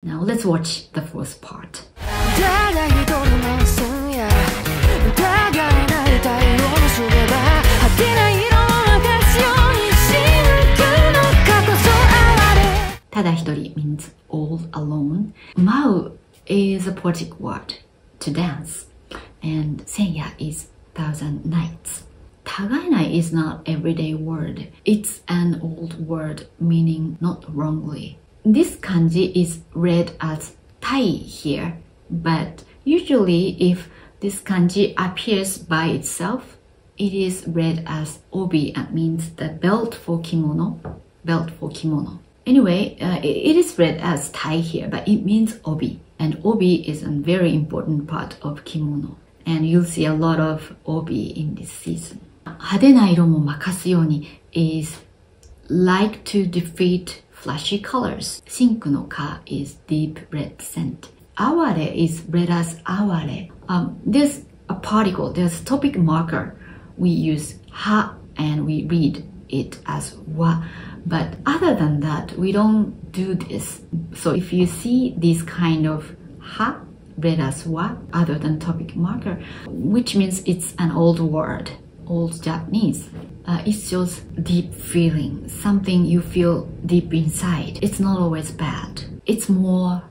Now let's watch the first part. Tada Hitori means all alone. Mau is a poetic word to dance, and Senya is thousand nights. Tagainai is not everyday word. It's an old word meaning not wrongly. This kanji is read as tai here, but usually if this kanji appears by itself, it is read as obi and means the belt for kimono, belt for kimono. Anyway, uh, it is read as tai here, but it means obi, and obi is a very important part of kimono, and you'll see a lot of obi in this season. Hadena iromo makasu yoni is like to defeat flashy colors. Shinku no ka is deep read scent. Aware is red as aware. Um, there's a particle, there's topic marker. We use ha and we read it as wa. But other than that, we don't do this. So if you see this kind of ha read as wa other than topic marker, which means it's an old word, old Japanese. Uh, it shows deep feeling, something you feel deep inside. It's not always bad. It's more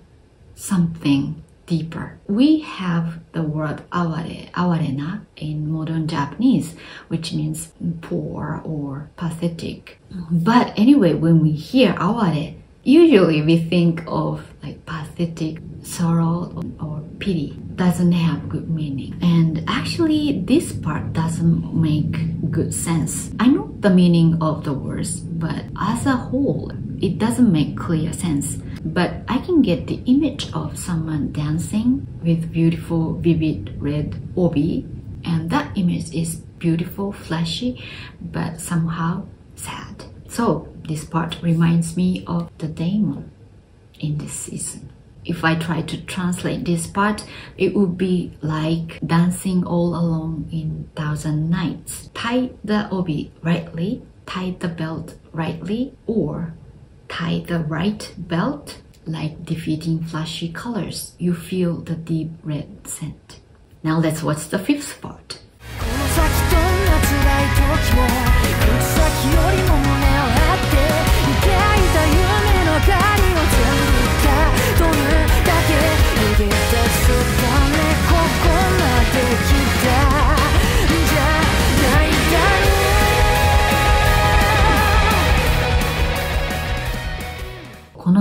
something deeper. We have the word aware, awarena in modern Japanese, which means poor or pathetic. But anyway, when we hear aware, usually we think of like pathetic sorrow or pity. Doesn't have good meaning. And actually, this part doesn't make good sense. I know the meaning of the words, but as a whole, it doesn't make clear sense. But I can get the image of someone dancing with beautiful, vivid red obi, and that image is beautiful, flashy, but somehow sad. So this part reminds me of the demon in this season. If I try to translate this part, it would be like dancing all alone in thousand nights. Tie the obi rightly, tie the belt rightly, or tie the right belt like defeating flashy colors. You feel the deep red scent. Now let's watch the fifth part.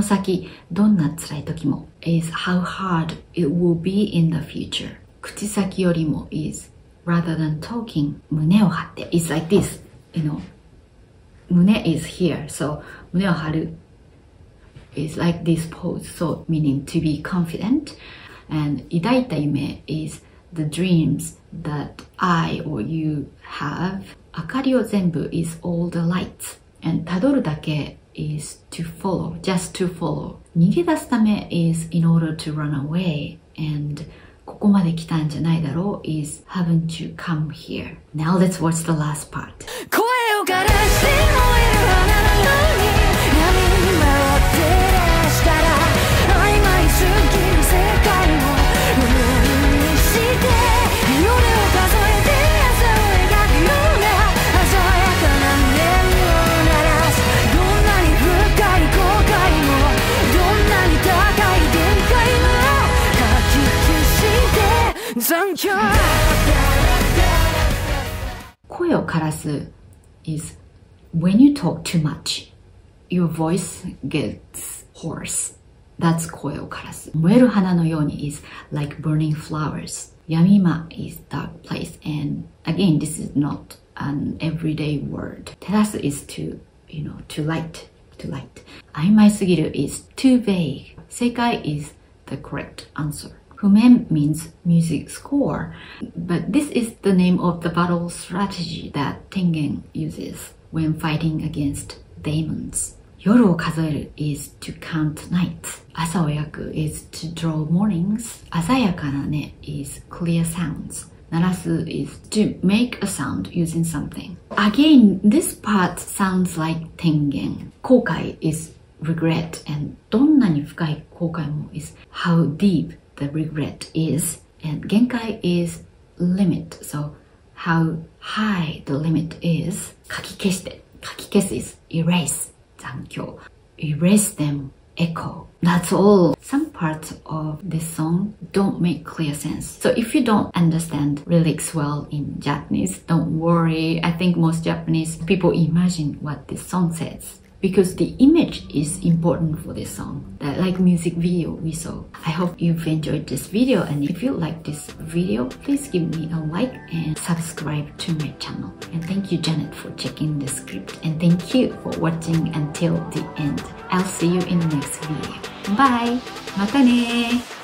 先どんな辛い時も is how hard it will be in the future 口先よりも is rather than talking 胸を張って is like this you know 胸 is here so 胸を張る is like this pose so meaning to be confident and 抱いた夢 is the dreams that I or you have 明かりを全部 is all the lights and たどるだけ is to follow just to follow 逃げ出すため is in order to run away and ここまで来たんじゃないだろう is haven't you come here now let's watch the last part 声を枯らして 声を枯らす is when you talk too much, your voice gets hoarse. That's 声を枯らす。燃える花のように is like burning flowers. 闇間 is dark place and again this is not an everyday word. 照らす is to, you know, to light, to light. 曖昧すぎる is too vague. 正解 is the correct answer. Fumen means music score, but this is the name of the battle strategy that Tengen uses when fighting against demons. 夜を数える is to count nights. 朝を焼く is to draw mornings. 鮮やかなね is clear sounds. Narasu is to make a sound using something. Again, this part sounds like Tengen. Kōkai is regret and どんなに深い後悔も is how deep the regret is and 限界 is limit so how high the limit is 書き消して書き消す is erase 残響 erase them echo that's all some parts of this song don't make clear sense so if you don't understand lyrics well in japanese don't worry i think most japanese people imagine what this song says because the image is important for this song that like music video we saw i hope you've enjoyed this video and if you like this video please give me a like and subscribe to my channel and thank you janet for checking the script and thank you for watching until the end i'll see you in the next video bye またね